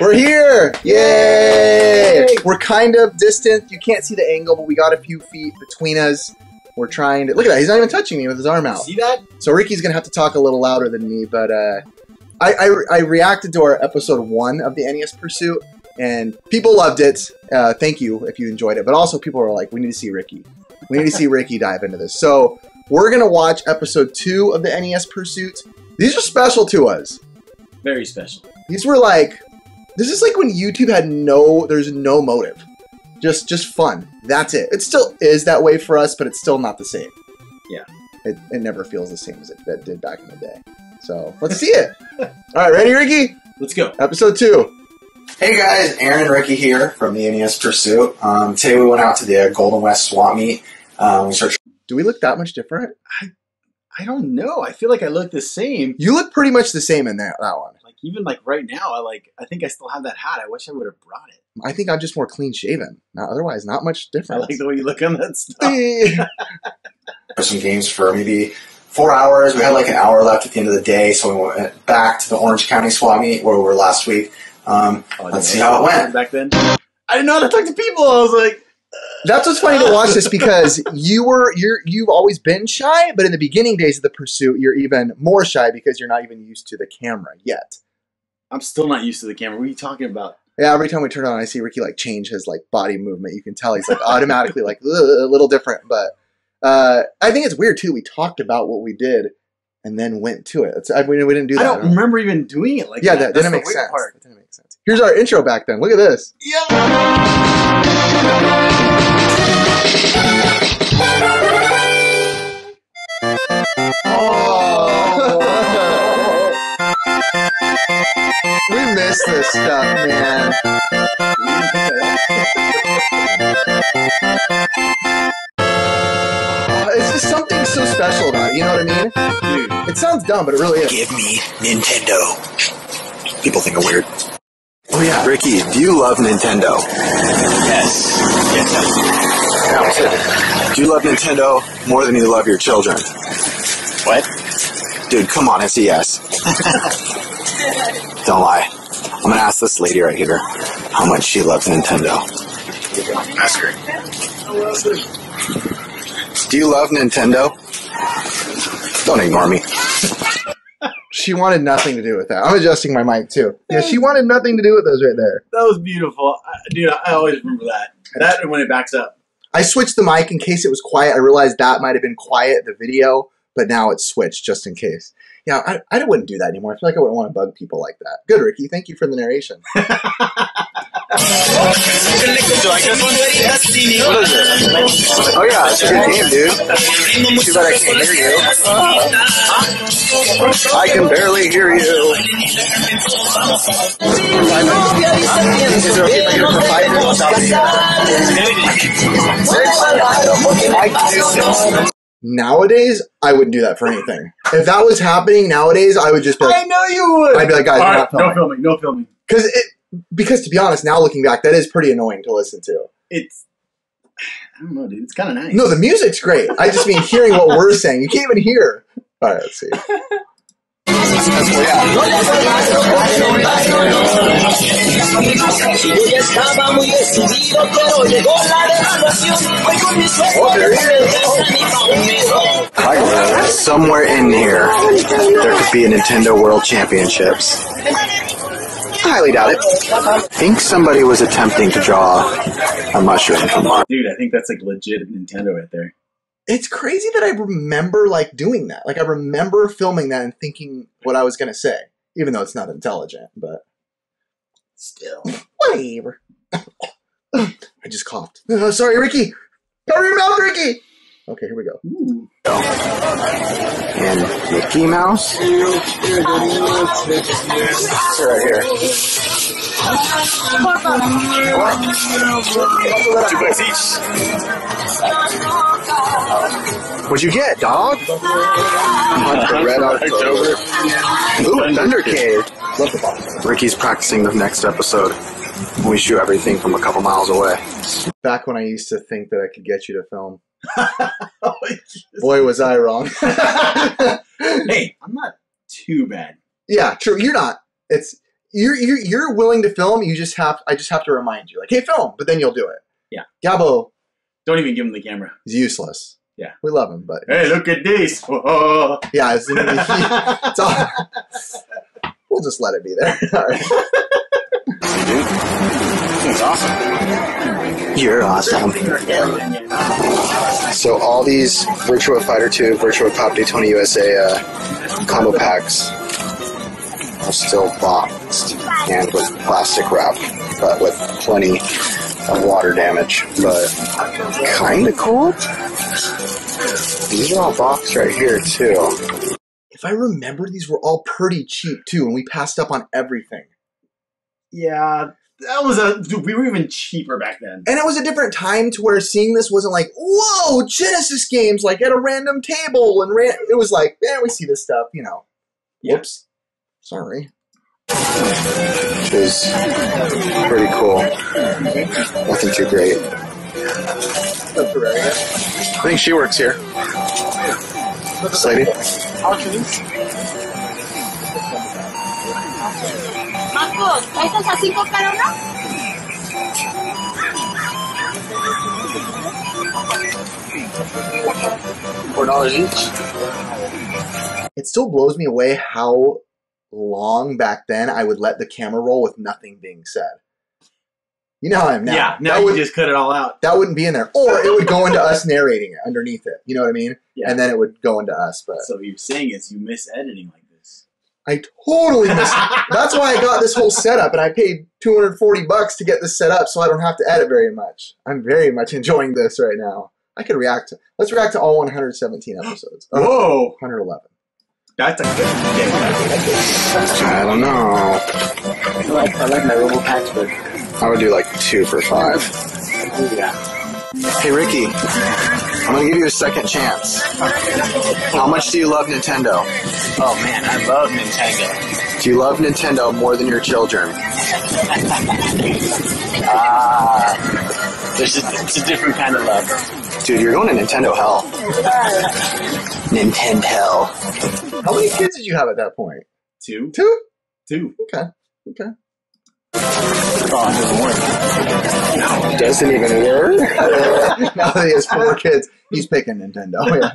We're here. Yay! We're kind of distant. You can't see the angle, but we got a few feet between us. We're trying to look at that. He's not even touching me with his arm out. See that? So Ricky's gonna have to talk a little louder than me, but uh, I, I I reacted to our episode one of the NES Pursuit, and people loved it. Uh, thank you if you enjoyed it, but also people were like, we need to see Ricky. We need to see Ricky dive into this. So we're gonna watch episode two of the NES Pursuit. These are special to us. Very special. These were like, this is like when YouTube had no, there's no motive, just just fun. That's it. It still is that way for us, but it's still not the same. Yeah. It, it never feels the same as it, it did back in the day. So let's see it. All right, ready, Ricky? Let's go. Episode two. Hey guys, Aaron and Ricky here from the NES Pursuit. Um, today we went out to the Golden West Swap Meet. Um, we started Do we look that much different? I, I don't know. I feel like I look the same. You look pretty much the same in that, that one. Like even like right now, I like I think I still have that hat. I wish I would have brought it. I think I'm just more clean shaven. Not otherwise, not much different. I like the way you look on that stuff. some games for maybe four hours. We had like an hour left at the end of the day, so we went back to the Orange County Swap Meet where we were last week. Um, Oh, let's see how it went. back then. I didn't know how to talk to people. I was like, That's what's funny to watch this because you were you're you've always been shy, but in the beginning days of the pursuit, you're even more shy because you're not even used to the camera yet. I'm still not used to the camera. What are you talking about? Yeah, every time we turn on, I see Ricky like change his like body movement. You can tell he's like automatically like a little different. But uh, I think it's weird too. We talked about what we did and then went to it. It's, I, we, we didn't do that. I don't remember even doing it like yeah, that. that didn't make sense. part. That didn't make sense. Here's our intro back then. Look at this. Oh. We miss this stuff, man. Uh, it's just something so special about it. You know what I mean? Dude, It sounds dumb, but it really is. Give me Nintendo. People think I'm weird. Oh yeah. Ricky, do you love Nintendo? yes. Yes. Do you love Nintendo more than you love your children? What? Dude, come on, it's a yes. Don't lie. I'm gonna ask this lady right here how much she loves Nintendo. Ask her. Do you love Nintendo? Don't ignore me. She wanted nothing to do with that. I'm adjusting my mic too. Yeah, she wanted nothing to do with those right there. That was beautiful. I, dude, I always remember that. That and when it backs up. I switched the mic in case it was quiet. I realized that might have been quiet, the video, but now it's switched just in case. Yeah, I, I wouldn't do that anymore. I feel like I wouldn't want to bug people like that. Good, Ricky. Thank you for the narration. Do you like this one? What is it? Oh yeah, it's a good game, dude. Too bad I can't hear you. I can barely hear you. Is it okay if I get it for five minutes without the- Nowadays, I wouldn't do that for anything. If that was happening nowadays, I would just be like, I know you would. I'd be like, guys, right, not no filming. filming. No filming. Because it, because to be honest, now looking back, that is pretty annoying to listen to. It's. I don't know, dude. It's kind of nice. No, the music's great. I just mean hearing what we're saying. You can't even hear. All right, let's see. Estaba mi suerte somewhere in here, there could be a Nintendo World Championships. I highly doubt it. I think somebody was attempting to draw a mushroom from. Dude, I think that's like legit Nintendo right there. It's crazy that I remember like doing that. Like I remember filming that and thinking what I was gonna say, even though it's not intelligent. But Still. whatever. I just coughed. Oh, sorry, Ricky. Cover your mouth, Ricky. Okay, here we go. Ooh. And Mickey Mouse? It's right here. What'd you get, dog? The Red October. Ooh, Thunder Cave. Love the box. Ricky's practicing the next episode. We shoot everything from a couple miles away. Back when I used to think that I could get you to film. Oh, Boy, was I wrong. hey, I'm not too bad. yeah, true. You're not. It's you're, you're you're willing to film. You just have I just have to remind you, like, hey, film, but then you'll do it. Yeah. Gabo Don't even give him the camera. He's useless. Yeah. we love him, but Hey, look at this. Oh. yeah, it's, it's all, we'll just let it be there. All right. It's awesome. You're awesome. So all these Virtua Fighter 2, Virtua Cop Daytona USA uh, combo packs are still boxed and with plastic wrap, but with plenty of water damage. But kind of cool. These are all boxed right here too. If I remember, these were all pretty cheap too, and we passed up on everything. Yeah, that was a. Dude, we were even cheaper back then. And it was a different time to where seeing this wasn't like, whoa, Genesis games like at a random table, and ran- it was like, yeah, we see this stuff, you know. Yeah. Whoops. Sorry. Which is pretty cool. Nothing too great. I think she works here. This lady. Marcos, ¿estas a cinco cada una? Four dollars each. It still blows me away how long back then I would let the camera roll with nothing being said. You know how I am now. yeah, now that you would just cut it all out. that wouldn't be in there, or it would go into us narrating it underneath it. You know what I mean? Yeah. And then it would go into us. But So what you're saying is you miss editing like this. I totally missed. That's why I got this whole setup, and I paid 240 bucks to get this set up, so I don't have to edit very much. I'm very much enjoying this right now. I could react to. Let's react to all 117 episodes. Or Whoa, 111. that's a good game. I don't know. I like, I like my Robo packs, but I would do like two for five. yeah. Hey Ricky, I'm gonna give you a second chance. How much do you love Nintendo? Oh man, I love Nintendo. Do you love Nintendo more than your children? Ah, there's a, it's a different kind of love. Dude, you're going to Nintendo hell. Nintendo hell. How many kids did you have at that point? Two, Two. two. Okay. Okay. Oh, it Doesn't work. No, it doesn't even work. now that he has four kids, he's picking Nintendo. Yeah.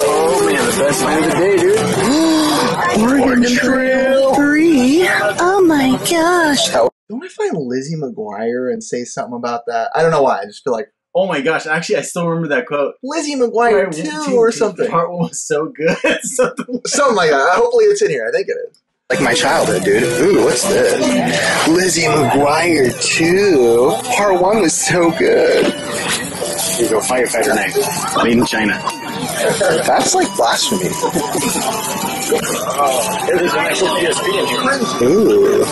oh man, the best line of the day, dude. Oregon Trail 3. Oh my gosh. Don't I find Lizzie McGuire and say something about that? I don't know why. I just feel like Oh my gosh! Actually, I still remember that quote. Lizzie McGuire Part two or two, something. Part one was so good. something. Something like that. Hopefully it's in here. I think it is. Like my childhood, dude. Ooh, what's this? Lizzie McGuire 2. Part 1 was so good. Here you go, firefighter knife, made in China. That's like blasphemy. Oh, hey, there's an actual PSP in here. Ooh.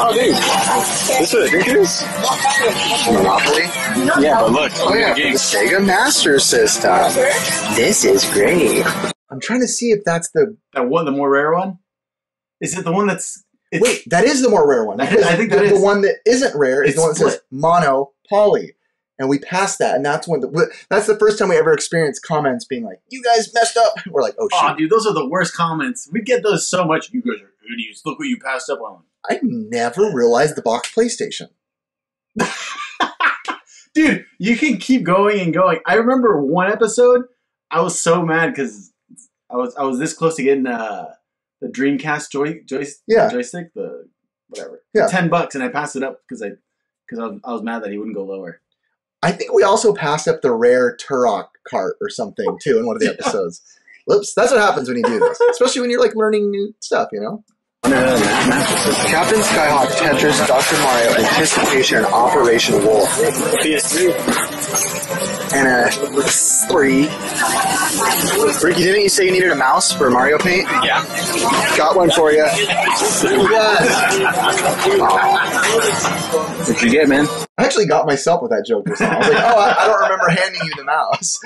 Oh, dude, this is what I think it is. Monopoly? Yeah, but look, Oh yeah, the Sega Master System. This is great. I'm trying to see if that's the That one, the more rare one. Is it the one that's? It's, wait. That is the more rare one. I think- because I think the, that the one that isn't rare is It's the one that says mono poly, and we passed that, and that's when the that's the first time we ever experienced comments being like, "You guys messed up." We're like, "Oh Oh, shit!" dude, those are the worst comments. We get those so much. You guys are idiots. Look what you passed up on. I never realized the box PlayStation. Dude, you can keep going and going. I remember one episode. I was so mad because I was I was this close to getting uh, the Dreamcast joy, joy Yeah. joystick, the whatever, Yeah. ten bucks, and I passed it up because I because I I was mad that he wouldn't go lower. I think we also passed up the rare Turok cart or something too in one of the episodes. Whoops, that's what happens when you do this, especially when you're like learning new stuff, you know. Captain Skyhawk, Tetris, Dr. Mario, Anticipation, and Operation Wolf. PS3. And a three. Ricky, didn't you say you needed a mouse for Mario Paint? Yeah. Got one for you. What'd you get, man? I actually got myself with that joke just now. I was like, oh, I, I don't remember handing you the mouse.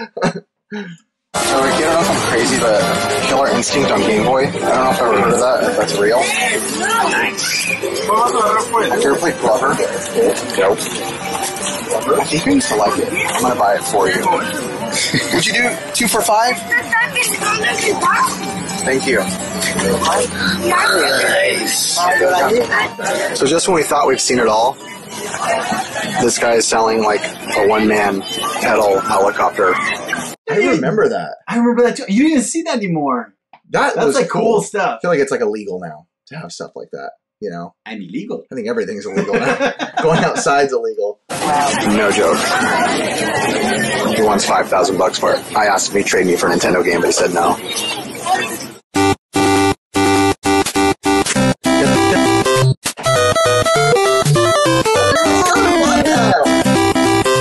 So, Ricky, I don't know if I'm crazy, but Killer Instinct on Game Boy. I don't know if I've ever heard of that, if that's real. Nice. Have you ever played Glover? Nope. I think I used to like it. I'm gonna buy it for you. Would you do two for five? Thank you. So just when we thought we've seen it all, this guy is selling like a one-man pedal helicopter. I remember that. I remember that too. You didn't see that anymore. That That's was like cool stuff. I feel like it's like illegal now to have stuff like that. You know, And illegal. I think everything's illegal now. Going outside's illegal. No joke. He wants five thousand bucks for it. I asked if he'd trade me for a Nintendo game, but he said no.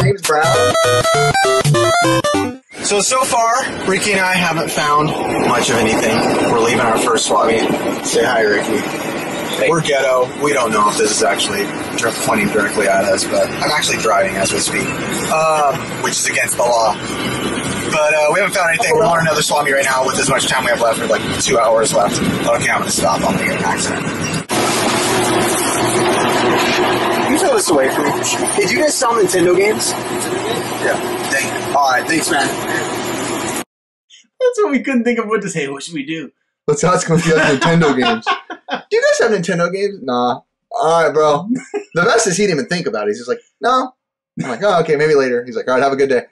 James Brown. So so far, Ricky and I haven't found much of anything. We're leaving our first swap meet. Say hi, Ricky. We're ghetto. We don't know if this is actually dr- pointing directly at us, but I'm actually driving as we speak, um, which is against the law. But uh, we haven't found anything. We're on another Swami right now with as much time we have left. We have like two hours left. Okay, I'm gonna stop. I'm gonna get in an accident. Can you throw this away from me? Did you guys sell Nintendo games? Yeah. Thank. All right. Thanks, man. That's what we couldn't think of what to say. What should we do? Let's ask him if he has Nintendo games. Do you guys have Nintendo games? Nah. All right, bro. The best is he didn't even think about it. He's just like, no. I'm like, oh, okay, maybe later. He's like, all right, have a good day.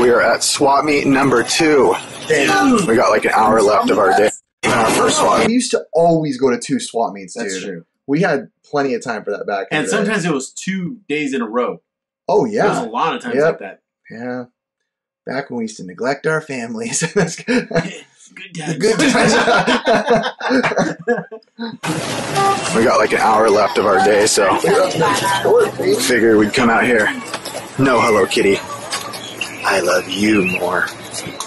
We are at swap meet number two. Damn. We got like an hour left of our day. Our first swap. We used to always go to two swap meets, dude. That's true. We had plenty of time for that back. in And the day. sometimes it was two days in a row. oh yeah, There was a lot of times Yep. like that. yeah. Back when we used to neglect our families. Good. Good times. Good times. We got like an hour left of our day, so figured we'd come out here. No Hello Kitty. I love you more.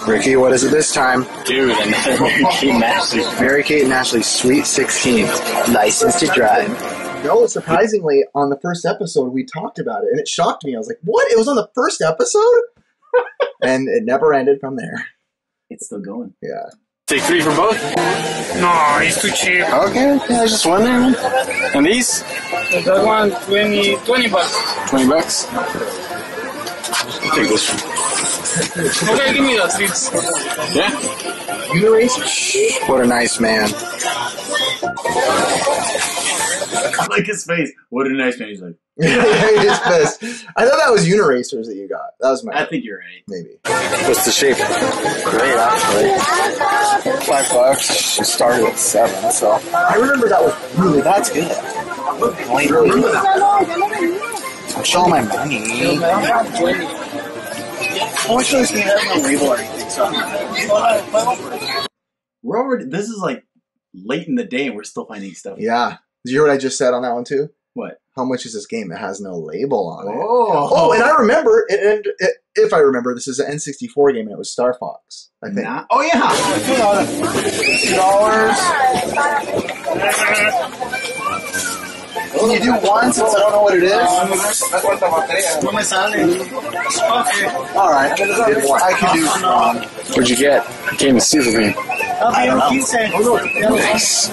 Ricky, what is it this time? Dude, another Mary Kate and Ashley. Mary Kate and Ashley Sweet 16. License to drive. No, surprisingly, on the first episode, we talked about it, and it shocked me. I was like, "What? It was on the first episode?" and it never ended from there. It's still going. Yeah. Take three for both? No, he's too cheap. Okay, okay, I was just wondering. And these? That one, 20, 20 bucks. 20 bucks? I'll take this one. Okay, give me that, please. Yeah? What a nice man. I like his face. What a nice man. He's like, His best. I thought that was Uniracers that you got. That was my I think you're right. maybe. What's the shape? Great, actually. Five bucks. She started at seven, so I remember that was really that's good. Show all my money. How much does he have no label or anything? So We're already, this is like late in the day and we're still finding stuff. Yeah. Did you hear what I just said on that one too? What? How much is this game? It has no label on it. Oh. Oh, and I remember it. And it, if I remember, this is an N64 game, and it was Star Fox. I think. Nah. Oh, yeah. Can you do one since I don't know what it is? All right, I can do one. What'd you get? I came to see the game. Nice.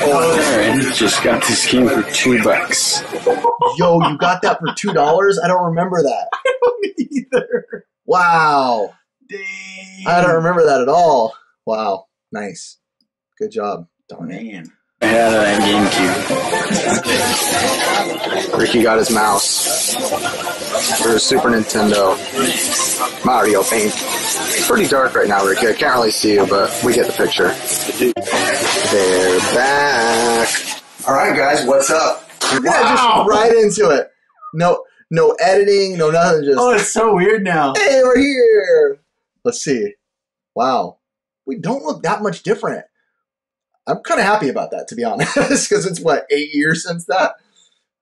Oh, Alright, just got this game for two bucks. Yo, you got that for two dollars? I don't remember that. I don't Either. Wow, Dang. I don't remember that at all. Wow, nice, good job. Darn it. Man. I had that GameCube. Ricky got his mouse for his Super Nintendo Mario Paint. It's pretty dark right now, Ricky. I can't really see you, but we get the picture. They're back. All right, guys, what's up? Yeah, just right into it. No, no editing, no nothing. Just Oh, it's so weird now. hey, we're here. Let's see. Wow, we don't look that much different. I'm kind of happy about that, to be honest, because it's what eight years since that.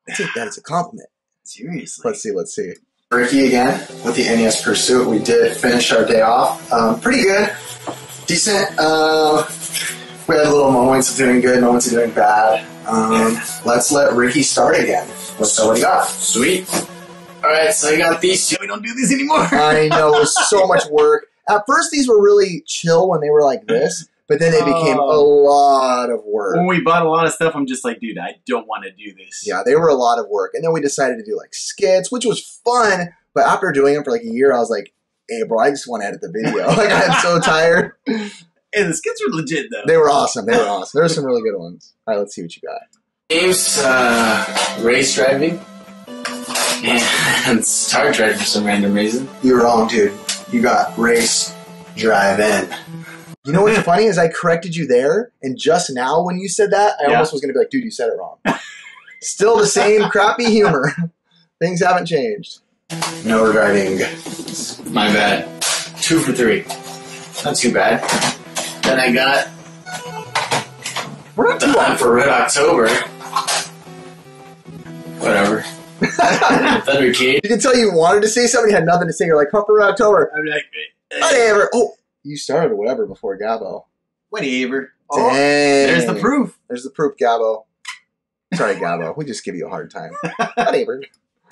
I take that as a compliment. Seriously. Let's see. Let's see. Ricky again with the NES Pursuit. We did finish our day off. Um, pretty good. Decent. Uh, we had little moments of doing good, moments of doing bad. Um, let's let Ricky start again. What's what do you got? Sweet. Alright, so I got these. We don't do this anymore. I know it was so much work. At first, these were really chill when they were like this, but then they became a Oh. lot of work. When we bought a lot of stuff, I'm just like, dude, I don't want to do this. Yeah, they were a lot of work. And then we decided to do like skits, which was fun. But after doing them for like a year, I was like, hey, bro, I just want to edit the video. like, I'm so tired. And the skits were legit though. They were awesome. They were awesome. There were some really good ones. All right, let's see what you got. Games, uh, race driving, and Star Trek for some random reason. You're wrong, dude. You got race, drive in. You know what's funny is I corrected you there, and just now when you said that, I Yeah. almost was going to be like, dude, you said it wrong. Still the same crappy humor. Things haven't changed. No driving. My bad. Two for three. Not too bad. Then I got We're not the too Hunt off. for Red October. Whatever. Thunder Cage. You can tell you wanted to say something, you had nothing to say. You're like, Hump for October. I'm like, Whatever. Oh, you started whatever before Gabo. whatever. Oh, Dang. Oh, there's the proof. There's the proof, Gabo. Sorry, Gabo. We just give you a hard time. Whatever.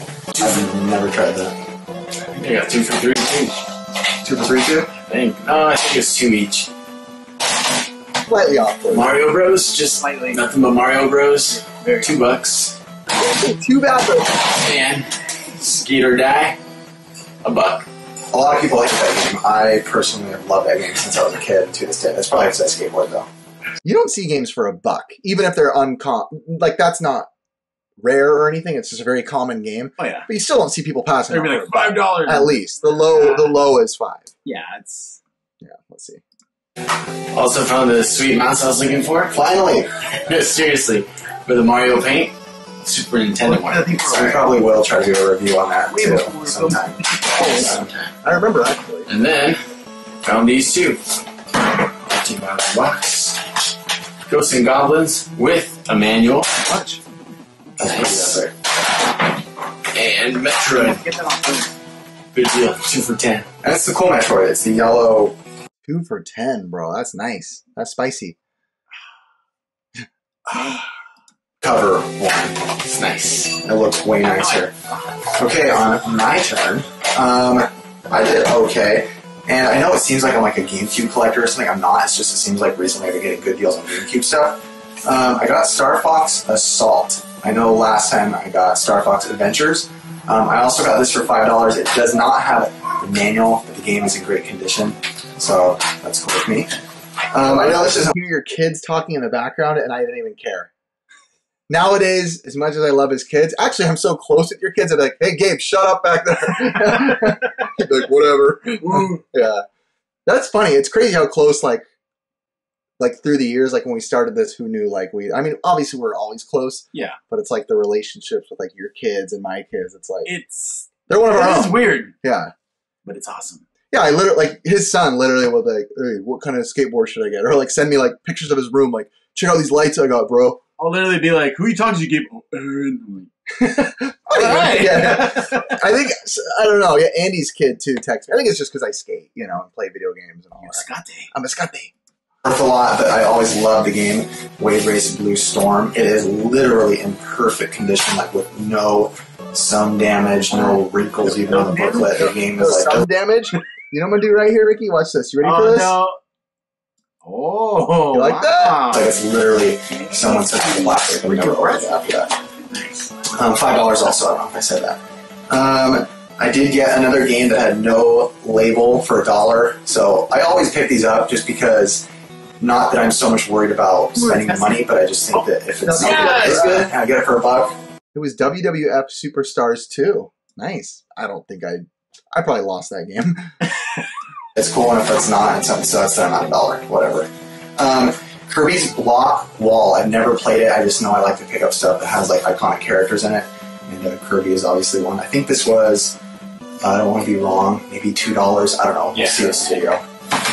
I've never tried that. I got two for three each. Two for three, two? I think. No, I think it's two each. Slightly off. Mario Bros. Just Slightly. nothing but Mario Bros. Very Two bucks. two bad, though. And Skate or Die. A buck. A lot of people like that game. I personally have loved that game since I was a kid to this day. That's probably because I skateboard, though. You don't see games for a buck, even if they're uncom. Like that's not rare or anything. It's just a very common game. Oh yeah. But you still don't see people passing. They'd be like five dollars. At least the low. The low is five. Yeah, it's Yeah. Let's see. Also found the sweet mouse I was looking for. Finally! No, seriously. For the Mario Paint. Super Nintendo I one. think So we we're probably will try to do a review on that, We too, will- sometime. Sometime. I remember actually. And then found these two. Fifteen dollars box. Ghosts and Goblins with a manual. Watch. That's Nice. And Metroid. get. Good deal. Two for ten. That's the cool Metroid. It's the yellow. Two for ten, bro. That's nice. That's spicy. Ah, cover one. It's nice. It looks way nicer. Okay, on my turn, um, I did okay. And I know it seems like I'm like a GameCube collector or something. I'm not. It's just it seems like recently I've been getting good deals on GameCube stuff. Um, I got Star Fox Assault. I know last time I got Star Fox Adventures. Um, I also got this for five dollars. It does not have the manual, but the game is in great condition, so that's cool with me. Um, I know this is hear your kids talking in the background, and I didn't even care. Nowadays, as much as I love his kids, actually, I'm so close with your kids. I'm like, "Hey, Gabe, shut up back there." Like, "Whatever." Mm. yeah, that's funny. It's crazy how close, like, like through the years, like when we started this, who knew? Like we, I mean, obviously we're always close. Yeah. but it's like the relationships with like your kids and my kids. It's like It's they're one of our it is own. weird, Yeah. but it's awesome. Yeah, I literally like his son literally was like, "Hey, what kind of skateboard should I get?" Or like send me like pictures of his room, like, "Check out these lights I got, bro." I'll literally be like, "Who are you talking to, Gabe?" Oh, Aaron. I'm All right. yeah, I think I don't know. Yeah, Andy's kid too texts me. I think it's just because I skate, you know, and play video games and all that. Scotty. I'm a Scotty. worth a lot, but I always love the game Wave Race Blue Storm. It is literally in perfect condition, like with no sun damage, no wrinkles even on the booklet. The game is like Some damage. You know what I'm gonna do right here, Ricky? Watch this. You ready oh, for Oh this? no! Oh, You like that? like it's literally someone took the plastic and never ordered it after that. Um, Five dollars also. I don't know if I said that. Um, I did get another game that had no label for a dollar, so I always pick these up just because. Not that I'm so much worried about spending the money, but I just think that if it's something that is good, and I get it for a buck, It was WWF Superstars 2. Nice. I don't think I. I probably lost that game. it's cool. And if it's not, it's something so it's then not a dollar, whatever. Um, Kirby's Block Ball. I've never played it. I just know I like to pick up stuff that has like iconic characters in it, and uh, Kirby is obviously one. I think this was. I don't want to be wrong. Maybe two dollars. I don't know. We'll Yeah. see this video.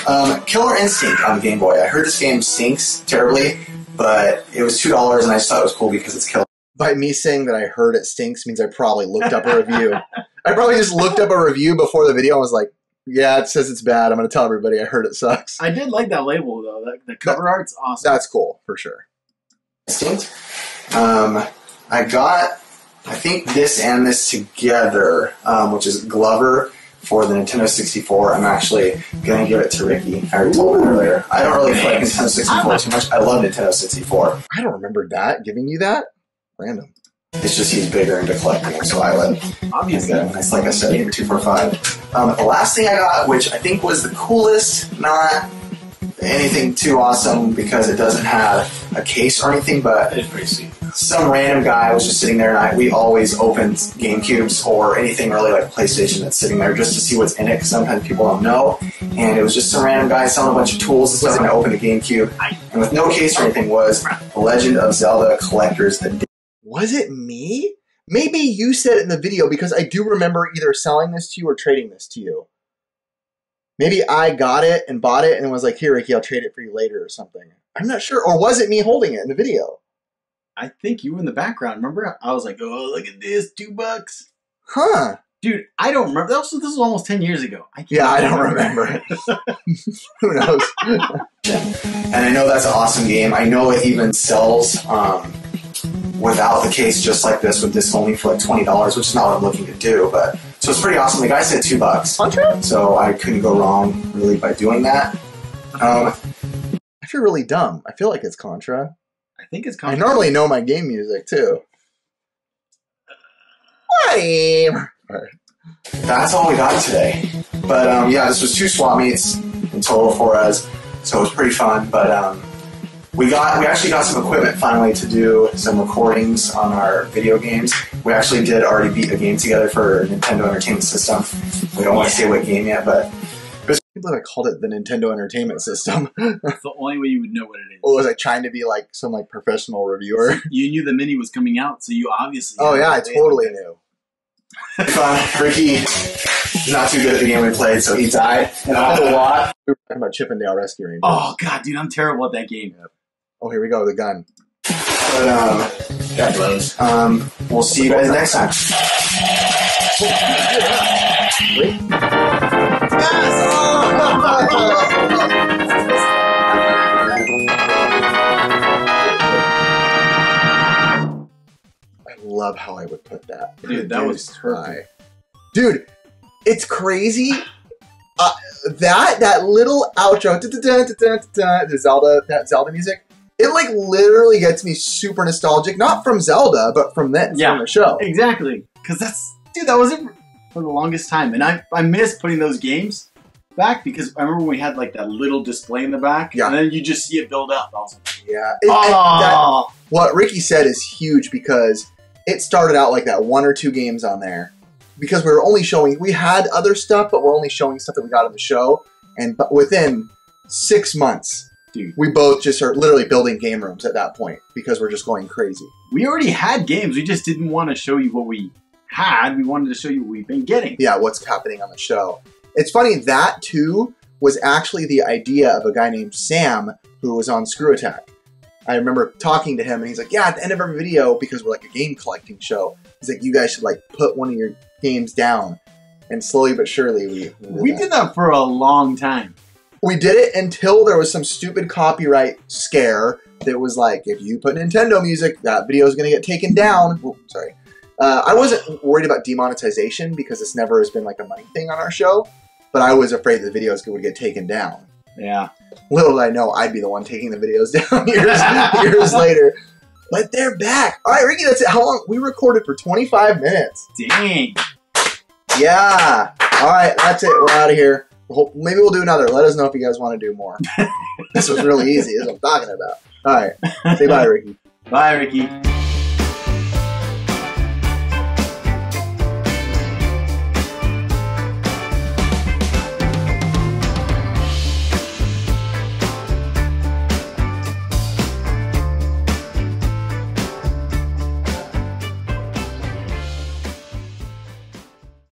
Um, Killer Instinct on the Game Boy. I heard this game stinks terribly, but it was two dollars, and I just thought it was cool because it's Killer. By me saying that I heard it stinks means I probably looked up a review. I probably just looked up a review before the video and was like, yeah, it says it's bad. I'm going to tell everybody I heard it sucks. I did like that label though. That, the cover art's awesome. That's cool, for sure. Um, I got, I think this and this together, um, which is Glover for the Nintendo 64. I'm actually gonna give it to Ricky. I already told him earlier. I don't really play Nintendo 64 too much. I love Nintendo 64. I don't remember that giving you that. Random. It's just he's bigger into collecting, so I let Obviously. It's like I said, even two four five. Um, the last thing I got, which I think was the coolest, not anything too awesome because it doesn't have a case or anything, but It's pretty sweet. some random guy was just sitting there, and I, we always opened GameCubes or anything really like PlayStation that's sitting there just to see what's in it. Because sometimes people don't know, and it was just some random guy selling a bunch of tools and stuff. And I opened a GameCube, and with no case or anything, was The Legend of Zelda Collector's Edition. Was it me? Maybe you said it in the video because I do remember either selling this to you or trading this to you. Maybe I got it and bought it and was like, "Here, Ricky, I'll trade it for you later" or something. I'm not sure. Or was it me holding it in the video? I think you were in the background. Remember? I was like, "Oh, look at this, two bucks." Huh? Dude, I don't remember. That was, this was almost ten years ago. I can't Yeah, I don't remember. Who knows? And I know that's an awesome game. I know it even sells um, without the case, just like this, with this only for like twenty dollars, which is not what I'm looking to do. But so it's pretty awesome. The guy said two bucks, Contra? so I couldn't go wrong really by doing that. Um, I feel really dumb. I feel like it's Contra. I think it's Contra. I normally know my game music too. Whatever. that's all we got today. But um, yeah, this was two swap meets in total for us, so it was pretty fun. But um, we got we actually got some equipment finally to do some recordings on our video games. We actually did already beat a game together for Nintendo Entertainment System. We don't want to say what game yet, but I can't believe I called it the Nintendo Entertainment System. That's the only way you would know what it is. or was I trying to be like some like professional reviewer? You knew the mini was coming out, so you obviously. Oh yeah, I to wait. totally knew. fun. Uh, Ricky is not too good at the game we played, so he died an awful lot. We were talking about Chip 'n Dale Rescue Rangers. Oh god, dude, I'm terrible at that game. Oh, here we go, the gun. But um, Got gloves. um, we'll see you guys next time. I love how I would put that. Dude, that was perfect. Dude, it's crazy. Uh, that that little outro, da-da-da-da-da-da, the Zelda, that Zelda music, it like literally gets me super nostalgic. Not from Zelda, but from this, Yeah. from the show. Exactly, because that's dude. That was it for the longest time, and I I miss putting those games back because I remember when we had like that little display in the back, Yeah. and then you just see it build up. I was like, Yeah. It- it- that- oh, what Ricky said is huge because it started out like that one or two games on there because we were only showing we had other stuff but we're only showing stuff that we got in the show and but within six months Dude. we both just are literally building game rooms at that point because we're just going crazy we already had games. We just didn't want to show you what we had. We wanted to show you what we've been getting. yeah what's happening on the show it's funny that too was actually the idea of a guy named sam who was on ScrewAttack i remember talking to him and he's like yeah at the end of every video because we're like a game collecting show he's like you guys should like put one of your games down and slowly but surely we We did that for a long time. We did it until there was some stupid copyright scare that was like, if you put Nintendo music, that video is going to get taken down. Sorry. Uh, I wasn't worried about demonetization because this never has been like a money thing on our show, but I was afraid the videos would get taken down. Yeah. Little did I know I'd be the one taking the videos down years, years later. But they're back. All right, Ricky, that's it. How long? We recorded for 25 minutes. Dang. Yeah. All right, that's it. We're out of here. We'll- Maybe we'll do another. Let us know if you guys want to do more. this was really easy. This is what I'm talking about. All right. Say bye, Ricky. Bye, Ricky.